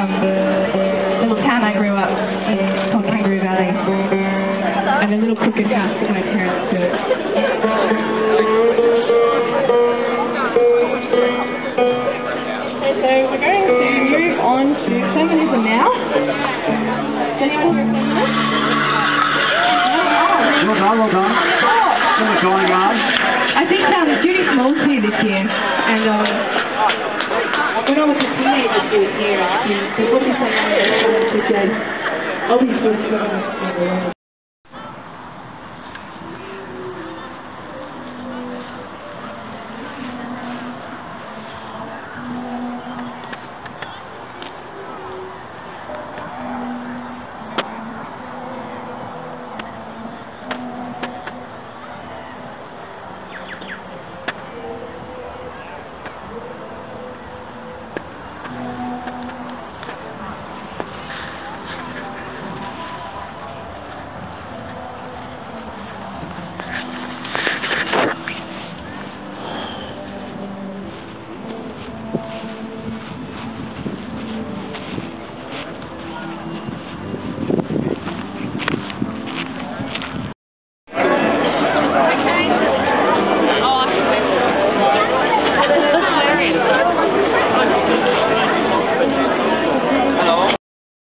from the little town I grew up in called Kangaroo Valley. And a little crooked house that my parents built. So we're going to move on to feminism now. Well done, well done. Oh. I think um, Judy Small's here this year, and um, said, always was strong.